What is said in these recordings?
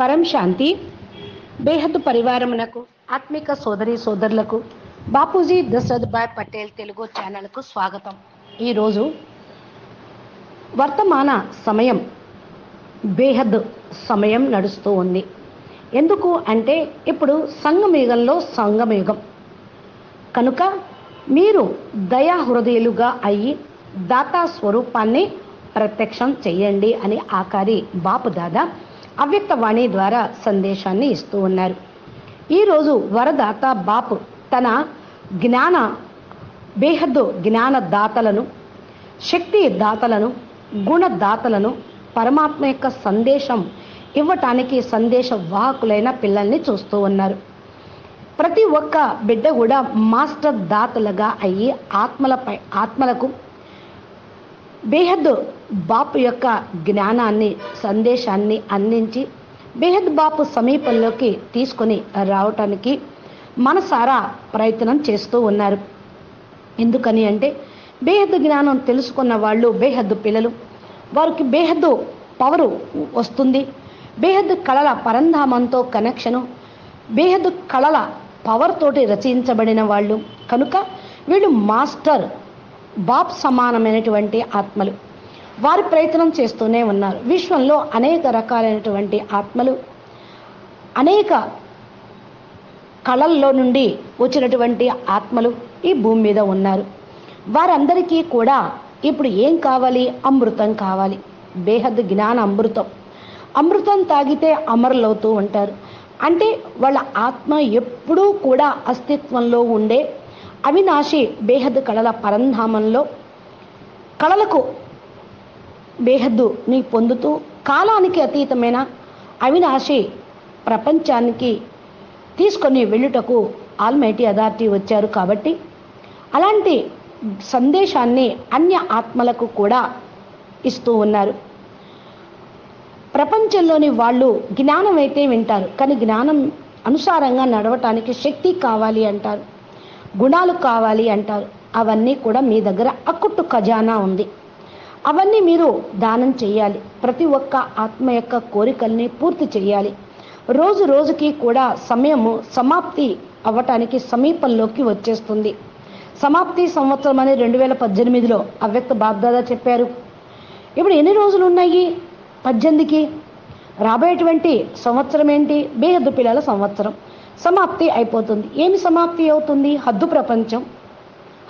పరం శాంతి బేహద్ పరివారమునకు ఆత్మిక సోదరి సోదరులకు బాపూజీ దశరథ్ భాయ్ పటేల్ తెలుగు ఛానల్కు స్వాగతం. ఈరోజు వర్తమాన సమయం బేహద్ సమయం నడుస్తూ ఉంది. ఎందుకు అంటే ఇప్పుడు సంగమయుగంలో సంగమయుగం కనుక మీరు దయా హృదయులుగా అయ్యి దాతా స్వరూపాన్ని ప్రత్యక్షం చేయండి అని ఆకారి బాపు దాదా అవ్యక్తవాణి ద్వారా సందేశాన్ని ఇస్తూ ఉన్నారు. ఈరోజు వరదాత బాపు తన జ్ఞాన బేహద్దు జ్ఞాన దాతలను శక్తి దాతలను గుణదాతలను పరమాత్మ యొక్క సందేశం ఇవ్వటానికి సందేశ వాహకులైన పిల్లల్ని చూస్తూ ఉన్నారు. ప్రతి ఒక్క బిడ్డ కూడా మాస్టర్ దాతలుగా అయ్యి ఆత్మలపై ఆత్మలకు బేహద్ బాపు యొక్క జ్ఞానాన్ని సందేశాన్ని అందించి బేహద్ బాపు సమీపంలోకి తీసుకొని రావటానికి మనసారా ప్రయత్నం చేస్తూ ఉన్నారు. ఎందుకని అంటే బేహద్దు జ్ఞానం తెలుసుకున్న వాళ్ళు బేహద్దు పిల్లలు. వారికి బేహద్దు పవరు వస్తుంది. బేహద్దు కళల పరంధామంతో కనెక్షను బేహద్దు కళల పవర్ తోటి రచించబడిన వాళ్ళు. కనుక వీళ్ళు మాస్టర్ బాప్ సమానమైనటువంటి ఆత్మలు. వారి ప్రయత్నం చేస్తూనే ఉన్నారు. విశ్వంలో అనేక రకాలైనటువంటి ఆత్మలు అనేక కళల్లో నుండి వచ్చినటువంటి ఆత్మలు ఈ భూమి మీద ఉన్నారు. వారందరికీ కూడా ఇప్పుడు ఏం కావాలి? అమృతం కావాలి. బేహద్ జ్ఞాన అమృతం. అమృతం తాగితే అమరులవుతూ ఉంటారు. అంటే వాళ్ళ ఆత్మ ఎప్పుడూ కూడా అస్తిత్వంలో ఉండే అవినాశి బేహద్ కళల పరంధామంలో కళలకు బేహద్దు నీ పొందుతూ కాలానికి అతీతమైన అవినాశి ప్రపంచానికి తీసుకొని వెళ్ళుటకు ఆల్మైటీ అథారిటీ వచ్చారు కాబట్టి అలాంటి సందేశాన్ని అన్య ఆత్మలకు కూడా ఇస్తూ ఉన్నారు. ప్రపంచంలోని వాళ్ళు జ్ఞానం అయితే వింటారు కానీ జ్ఞానం అనుసారంగా నడవటానికి శక్తి కావాలి అంటారు గుణాలు కావాలి అంటారు. అవన్నీ కూడా మీ దగ్గర అక్కుట్టు ఖజానా ఉంది. అవన్నీ మీరు దానం చేయాలి. ప్రతి ఒక్క ఆత్మ యొక్క కోరికల్ని పూర్తి చేయాలి. రోజు రోజుకి కూడా సమయము సమాప్తి అవ్వటానికి సమీపంలోకి వచ్చేస్తుంది. సమాప్తి సంవత్సరం అని రెండు వేల పద్దెనిమిదిలో అవ్యక్త బాబ్దాదా చెప్పారు. ఇప్పుడు ఎన్ని రోజులు ఉన్నాయి పద్దెనిమిదికి? రాబోయేటువంటి సంవత్సరం ఏంటి బేహద్దు పిల్లల సంవత్సరం. సమాప్తి అయిపోతుంది. ఏమి సమాప్తి అవుతుంది? హద్దు ప్రపంచం.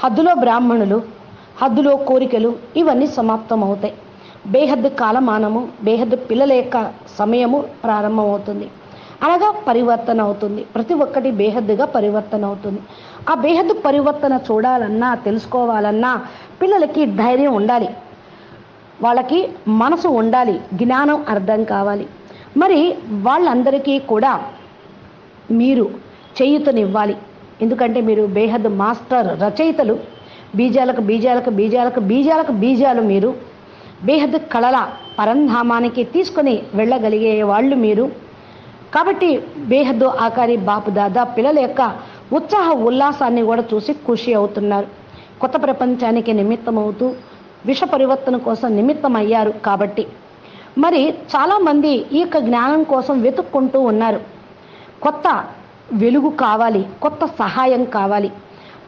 హద్దులో బ్రాహ్మణులు. హద్దులో కోరికలు ఇవన్నీ సమాప్తం అవుతాయి బేహద్దు కాలమానము బేహద్దు పిల్లల యొక్క సమయము ప్రారంభమవుతుంది. అనగా పరివర్తన అవుతుంది ప్రతి ఒక్కటి బేహద్దుగా పరివర్తన అవుతుంది ఆ బేహద్దు పరివర్తన చూడాలన్నా తెలుసుకోవాలన్నా పిల్లలకి ధైర్యం ఉండాలి. వాళ్ళకి మనసు ఉండాలి. జ్ఞానం అర్థం కావాలి. మరి వాళ్ళందరికీ కూడా మీరు చేయుతనివ్వాలి. ఎందుకంటే మీరు బేహద్ మాస్టర్ రచయితలు. బీజాలకు బీజాలకు బీజాలకు బీజాలకు బీజాలు మీరు. బేహద్ కళల పరంధామానికి తీసుకొని వెళ్ళగలిగే వాళ్ళు మీరు. కాబట్టి బేహద్దు ఆకారి బాపు దాదా పిల్లల యొక్క ఉత్సాహ ఉల్లాసాన్ని కూడా చూసి ఖుషి అవుతున్నారు. కొత్త ప్రపంచానికి నిమిత్తమవుతూ విష పరివర్తన కోసం నిమిత్తం అయ్యారు కాబట్టి. మరి చాలామంది ఈ యొక్క జ్ఞానం కోసం వెతుక్కుంటూ ఉన్నారు. కొత్త వెలుగు కావాలి కొత్త సహాయం కావాలి.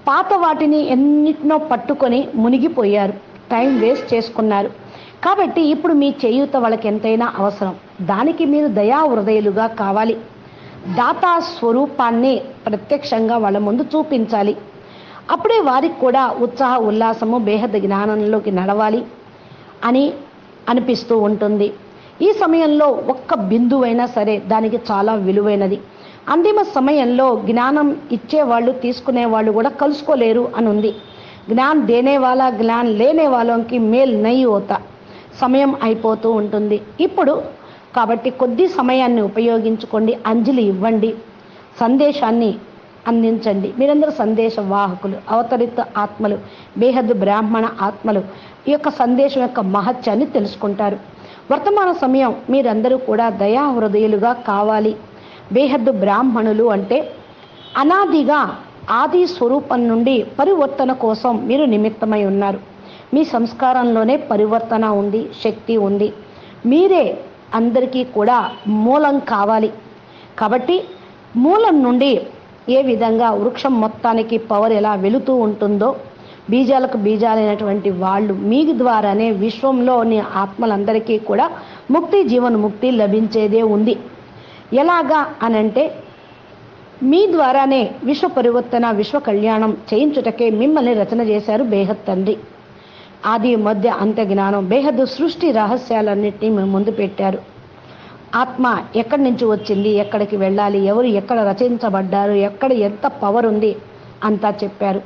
పాత వాటిని ఎన్నిటినో పట్టుకొని మునిగిపోయారు. టైం వేస్ట్ చేసుకున్నారు. కాబట్టి ఇప్పుడు మీ చేయూత వాళ్ళకి ఎంతైనా అవసరం. దానికి మీరు దయా హృదయులుగా కావాలి. దాతా స్వరూపాన్ని ప్రత్యక్షంగా వాళ్ళ ముందు చూపించాలి. అప్పుడే వారికి కూడా ఉత్సాహ ఉల్లాసము బేహద జ్ఞానంలోకి నడవాలి అని అనిపిస్తూ ఉంటుంది. ఈ సమయంలో ఒక్క బిందువైనా సరే దానికి చాలా విలువైనది. అంతిమ సమయంలో జ్ఞానం ఇచ్చేవాళ్ళు తీసుకునే వాళ్ళు కూడా కలుసుకోలేరు అని ఉంది జ్ఞాన్ దేనే వాళ్ళ జ్ఞాన్ లేనే వాళ్ళకి మేల్ నయ్యి ఓత సమయం అయిపోతూ ఉంటుంది. ఇప్పుడు కాబట్టి కొద్ది సమయాన్ని ఉపయోగించుకోండి అంజలి ఇవ్వండి సందేశాన్ని అందించండి. మీరందరూ సందేశ వాహకులు అవతరిత ఆత్మలు బేహద్ బ్రాహ్మణ ఆత్మలు ఈ యొక్క సందేశం యొక్క మహత్యాన్ని తెలుసుకుంటారు. వర్తమాన సమయం మీరందరూ కూడా దయా హృదయులుగా కావాలి. బేహద్దు బ్రాహ్మణులు అంటే అనాదిగా ఆది స్వరూపం నుండి పరివర్తన కోసం మీరు నిమిత్తమై ఉన్నారు. మీ సంస్కారంలోనే పరివర్తన ఉంది శక్తి ఉంది. మీరే అందరికీ కూడా మూలం కావాలి. కాబట్టి మూలం నుండి ఏ విధంగా వృక్షం మొత్తానికి పవర్ ఎలా వెళుతూ ఉంటుందో బీజాలకు బీజాలైనటువంటి వాళ్ళు మీ ద్వారానే విశ్వంలోని ఆత్మలందరికీ కూడా ముక్తి జీవన ముక్తి లభించేదే ఉంది. ఎలాగా అనంటే మీ ద్వారానే విశ్వ పరివర్తన విశ్వ కళ్యాణం చేయించుటకే మిమ్మల్ని రచన చేశారు బేహద్ తండ్రి. ఆది మధ్య అంత జ్ఞానం బేహద్ సృష్టి రహస్యాలన్నింటినీ మేము ముందు పెట్టారు. ఆత్మ ఎక్కడి నుంచి వచ్చింది ఎక్కడికి వెళ్ళాలి ఎవరు ఎక్కడ రచించబడ్డారు ఎక్కడ ఎంత పవర్ ఉంది అంతా చెప్పారు.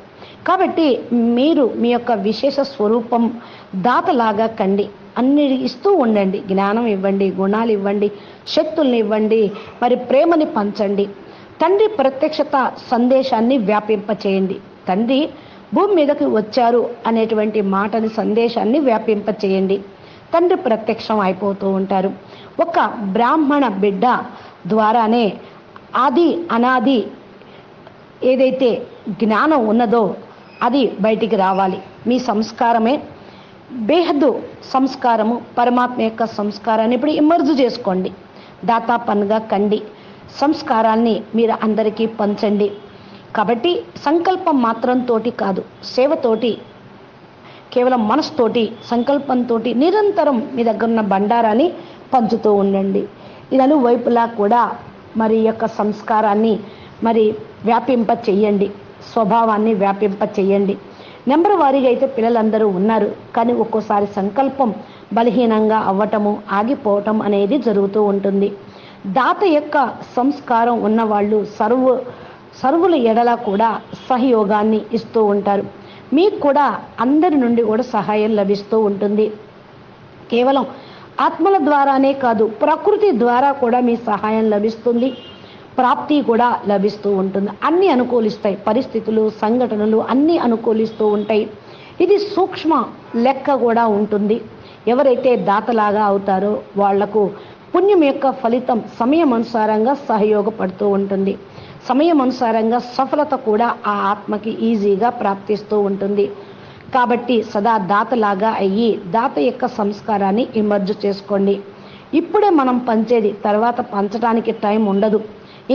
కాబట్టి మీరు మీ యొక్క విశేష స్వరూపం దాతలాగా కండి. అన్ని ఇస్తూ ఉండండి. జ్ఞానం ఇవ్వండి గుణాలు ఇవ్వండి శక్తుల్ని ఇవ్వండి మరి ప్రేమని పంచండి. తండ్రి ప్రత్యక్షత సందేశాన్ని వ్యాపింపచేయండి. తండ్రి భూమి మీదకి వచ్చారు అనేటువంటి మాటని సందేశాన్ని వ్యాపింపచేయండి. తండ్రి ప్రత్యక్షం అయిపోతూ ఉంటారు. ఒక బ్రాహ్మణ బిడ్డ ద్వారానే ఆది అనాది ఏదైతే జ్ఞానం ఉన్నదో అది బయటికి రావాలి. మీ సంస్కారమే బేహద్దు సంస్కారము పరమాత్మ యొక్క సంస్కారాన్ని ఇప్పుడు ఇమర్జు చేసుకోండి. దాతా పనుగా కండి. సంస్కారాన్ని మీరు అందరికీ పంచండి. కాబట్టి సంకల్పం మాత్రంతోటి కాదు సేవతోటి కేవలం మనసుతోటి సంకల్పంతో నిరంతరం మీ దగ్గర ఉన్న బండారాన్ని పంచుతూ ఉండండి. ఈ వైపులా కూడా మరి యొక్క సంస్కారాన్ని మరి వ్యాపింప చెయ్యండి స్వభావాన్ని వ్యాపింప చెయ్యండి నెంబర్ వారీగా అయితే పిల్లలందరూ ఉన్నారు. కానీ ఒక్కోసారి సంకల్పం బలహీనంగా అవ్వటము ఆగిపోవటం అనేది జరుగుతూ ఉంటుంది. దాత యొక్క సంస్కారం ఉన్నవాళ్ళు సర్వ సర్వుల ఎడల కూడా సహయోగాన్ని ఇస్తూ ఉంటారు. మీకు కూడా అందరి నుండి కూడా సహాయం లభిస్తూ ఉంటుంది. కేవలం ఆత్మల ద్వారానే కాదు ప్రకృతి ద్వారా కూడా మీ సహాయం లభిస్తుంది. ప్రాప్తి కూడా లభిస్తూ ఉంటుంది. అన్నీ అనుకూలిస్తాయి. పరిస్థితులు సంఘటనలు అన్నీ అనుకూలిస్తూ ఉంటాయి. ఇది సూక్ష్మ లెక్క కూడా ఉంటుంది. ఎవరైతే దాతలాగా అవుతారో వాళ్ళకు పుణ్యం యొక్క ఫలితం సమయం అనుసారంగా సహయోగపడుతూ ఉంటుంది. సమయం అనుసారంగా సఫలత కూడా ఆ ఆత్మకి ఈజీగా ప్రాప్తిస్తూ ఉంటుంది. కాబట్టి సదా దాతలాగా అయ్యి దాత యొక్క సంస్కారాన్ని ఇమర్జు చేసుకోండి. ఇప్పుడే మనం పంచేది తర్వాత పంచడానికి టైం ఉండదు.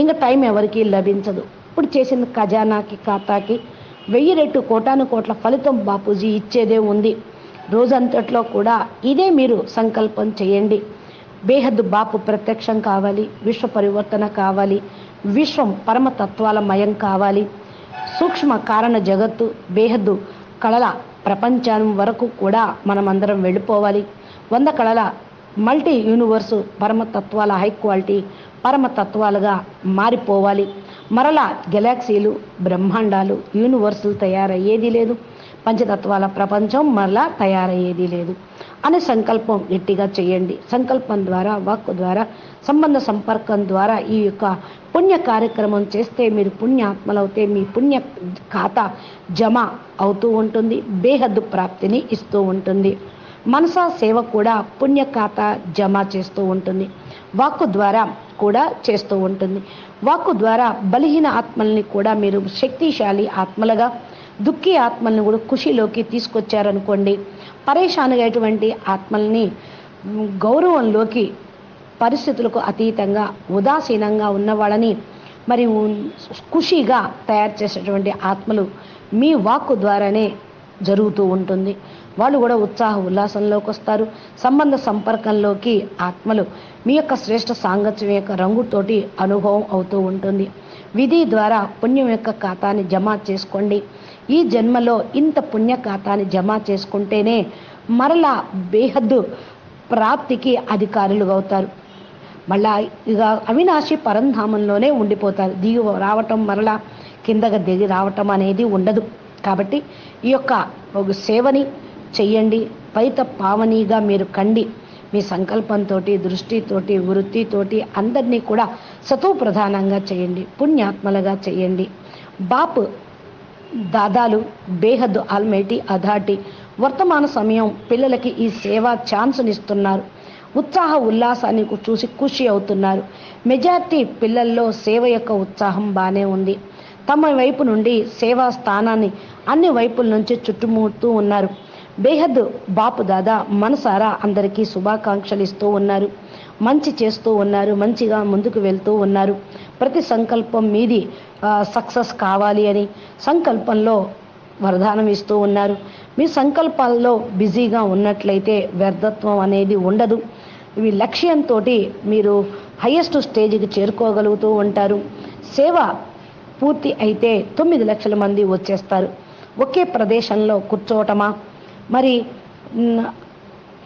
ఇంకా టైం ఎవరికి లభించదు. ఇప్పుడు చేసిన ఖజానాకి ఖాతాకి. వెయ్యి రెట్టు కోటాను కోట్ల ఫలితం బాపూజీ ఇచ్చేదే ఉంది. రోజంతట్లో కూడా ఇదే మీరు సంకల్పం చేయండి. బేహద్దు బాపు ప్రత్యక్షం కావాలి విశ్వ పరివర్తన కావాలి విశ్వం పరమతత్వాల మయం కావాలి. సూక్ష్మ కారణ జగత్తు బేహద్దు కళల ప్రపంచం వరకు కూడా మనమందరం వెళ్ళిపోవాలి. వంద కళల మల్టీ యూనివర్సు పరమతత్వాల హై క్వాలిటీ పరమతత్వాలుగా మారిపోవాలి. మరలా గెలాక్సీలు బ్రహ్మాండాలు యూనివర్సులు తయారయ్యేది లేదు. పంచతత్వాల ప్రపంచం మరలా తయారయ్యేది లేదు. అనే సంకల్పం గట్టిగా చేయండి. సంకల్పం ద్వారా వాక్కు ద్వారా సంబంధ సంపర్కం ద్వారా ఈ యొక్క పుణ్య కార్యక్రమం చేస్తే మీరు పుణ్యాత్మలవుతే మీ పుణ్య ఖాతా జమ అవుతూ ఉంటుంది. బేహద్దు ప్రాప్తిని ఇస్తూ ఉంటుంది. మనసా సేవ కూడా పుణ్య ఖాతా జమ చేస్తూ ఉంటుంది. వాక్కు ద్వారా కూడా చేస్తూ ఉంటుంది. వాక్కు ద్వారా బలహీన ఆత్మల్ని కూడా మీరు శక్తిశాలి ఆత్మలుగా దుఃఖి ఆత్మల్ని కూడా ఖుషిలోకి తీసుకొచ్చారనుకోండి పరేషానుగైనటువంటి ఆత్మల్ని గౌరవంలోకి పరిస్థితులకు అతీతంగా ఉదాసీనంగా ఉన్న వాళ్ళని మరి ఖుషిగా తయారు చేసేటువంటి ఆత్మలు మీ వాక్కు ద్వారానే జరుగుతూ ఉంటుంది. వాళ్ళు కూడా ఉత్సాహ ఉల్లాసంలోకి వస్తారు. సంబంధ సంపర్కంలోకి ఆత్మలు మీ యొక్క శ్రేష్ఠ సాంగత్యం యొక్క రంగుతోటి అనుభవం అవుతూ ఉంటుంది. విధి ద్వారా పుణ్యం యొక్క ఖాతాని జమ చేసుకోండి. ఈ జన్మలో ఇంత పుణ్య ఖాతాని జమ చేసుకుంటేనే మరలా బేహద్దు ప్రాప్తికి అధికారులుగా అవుతారు. మళ్ళా ఇక అవినాశి పరంధామంలోనే ఉండిపోతారు. దిగు రావటం మరలా కిందగా దిగి రావటం అనేది ఉండదు. కాబట్టి ఈ యొక్క ఒక సేవని చెయ్యండి. పైత పావనీగా మీరు కండి. మీ సంకల్పంతో దృష్టితోటి వృత్తితోటి అందరినీ కూడా సతో ప్రధానంగా చేయండి పుణ్యాత్మలుగా చేయండి బాపు దాదాలు బేహద్దు ఆల్మైటీ అథార్టీ వర్తమాన సమయం పిల్లలకి ఈ సేవా ఛాన్స్నిస్తున్నారు. ఉత్సాహ ఉల్లాసాన్ని చూసి ఖుషి అవుతున్నారు. మెజార్టీ పిల్లల్లో సేవ యొక్క ఉత్సాహం బాగానే ఉంది. తమ వైపు నుండి సేవా స్థానాన్ని అన్ని వైపుల నుంచి చుట్టుముడుతూ ఉన్నారు. బేహద్ బాపు దాదా మనసారా అందరికీ శుభాకాంక్షలు ఇస్తూ ఉన్నారు. మంచి చేస్తూ ఉన్నారు మంచిగా ముందుకు వెళ్తూ ఉన్నారు. ప్రతి సంకల్పం మీది సక్సెస్ కావాలి అని సంకల్పంలో వరదానం ఇస్తూ ఉన్నారు. మీ సంకల్పాల్లో బిజీగా ఉన్నట్లయితే వ్యర్థత్వం అనేది ఉండదు. ఇవి లక్ష్యంతో మీరు హయ్యెస్ట్ స్టేజ్కి చేరుకోగలుగుతూ ఉంటారు. సేవ పూర్తి అయితే తొమ్మిది లక్షల మంది వచ్చేస్తారు. ఒకే ప్రదేశంలో కూర్చోవటమా మరి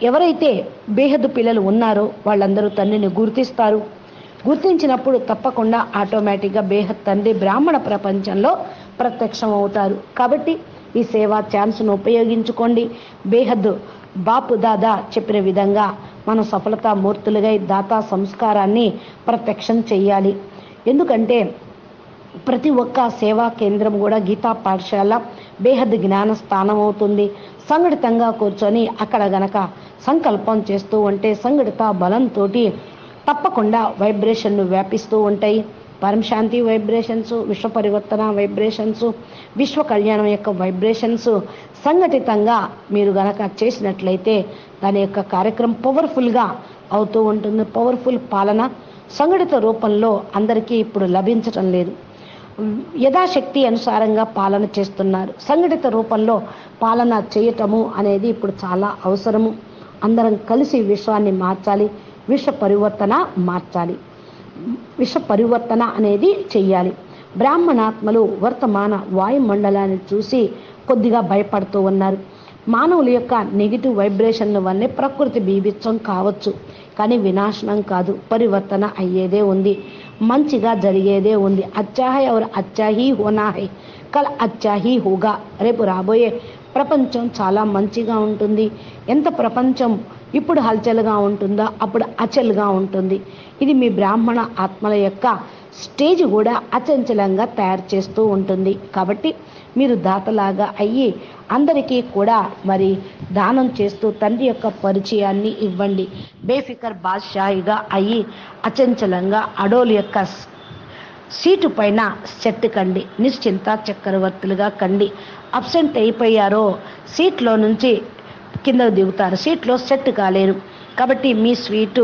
ఎవరైతే బేహద్దు పిల్లలు ఉన్నారో వాళ్ళందరూ తండ్రిని గుర్తిస్తారు. గుర్తించినప్పుడు తప్పకుండా ఆటోమేటిక్గా బేహద్ తండ్రి బ్రాహ్మణ ప్రపంచంలో ప్రత్యక్షం అవుతారు. కాబట్టి ఈ సేవా ఛాన్స్ను ఉపయోగించుకోండి. బేహద్ బాపు దాదా చెప్పిన విధంగా మనం సఫలతా మూర్తులుగా దాతా సంస్కారాన్ని ప్రత్యక్షం చేయాలి. ఎందుకంటే ప్రతి ఒక్క సేవా కేంద్రం కూడా గీతా పాఠశాల బేహద్ జ్ఞాన స్థానం అవుతుంది. సంఘటితంగా కూర్చొని అక్కడ గనక సంకల్పం చేస్తూ ఉంటే సంఘటిత బలంతో తప్పకుండా వైబ్రేషన్లు వ్యాపిస్తూ ఉంటాయి. పరమశాంతి వైబ్రేషన్స్ విశ్వ పరివర్తన వైబ్రేషన్స్ విశ్వ కళ్యాణం యొక్క వైబ్రేషన్స్ సంఘటితంగా మీరు గనక చేసినట్లయితే దాని యొక్క కార్యక్రమం పవర్ఫుల్గా అవుతూ ఉంటుంది. పవర్ఫుల్ పాలన సంఘటిత రూపంలో అందరికీ ఇప్పుడు లభించటం లేదు. యథాశక్తి అనుసారంగా పాలన చేస్తున్నారు. సంఘటిత రూపంలో పాలన చేయటము అనేది ఇప్పుడు చాలా అవసరము. అందరం కలిసి విశ్వాన్ని మార్చాలి విష పరివర్తన మార్చాలి. విష పరివర్తన అనేది చెయ్యాలి. బ్రాహ్మణాత్మలు వర్తమాన వాయుమండలాన్ని చూసి కొద్దిగా భయపడుతూ ఉన్నారు. మానవుల యొక్క నెగిటివ్ వైబ్రేషన్ల వల్లే ప్రకృతి బీభిత్సం కావచ్చు. కానీ వినాశనం కాదు పరివర్తన అయ్యేదే ఉంది మంచిగా జరిగేదే ఉంది. అచ్చా ఎవరు అచ్చాహి అచ్చా హై కల్ అచ్చా హోగా. రేపు రాబోయే ప్రపంచం చాలా మంచిగా ఉంటుంది. ఎంత ప్రపంచం ఇప్పుడు హల్చల్గా ఉంటుందో అప్పుడు అచల్గా ఉంటుంది. ఇది మీ బ్రాహ్మణ ఆత్మల యొక్క స్టేజ్ కూడా అచంచలంగా తయారు చేస్తూ ఉంటుంది. కాబట్టి మీరు దాతలాగా అయ్యి అందరికీ కూడా మరి దానం చేస్తూ తండ్రి యొక్క పరిచయాన్ని ఇవ్వండి. బేఫికర్ బాద్షాయిగా అయ్యి అచంచలంగా అడోలు యొక్క సీటు పైన సెట్ కండి. నిశ్చింత చక్రవర్తులుగా కండి. అబ్సెంట్ అయిపోయారో సీట్లో నుంచి కిందకు దిగుతారు. సీట్లో సెట్ కాలేరు. కాబట్టి మీ స్వీటు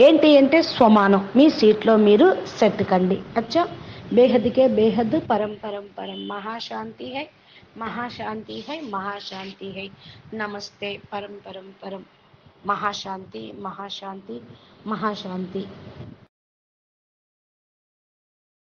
ఏంటి అంటే స్వమానం. మీ సీట్లో మీరు సెట్ కండి. అచ్చా? బేహద్కే బేహద్ పరం పరం పరం. మహాశాంతి హై మహాశాంతి హై మహాశాంతి హై. నమస్తే పరం పరం పరం. మహాశాంతి మహాశాంతి మహాశాంతి.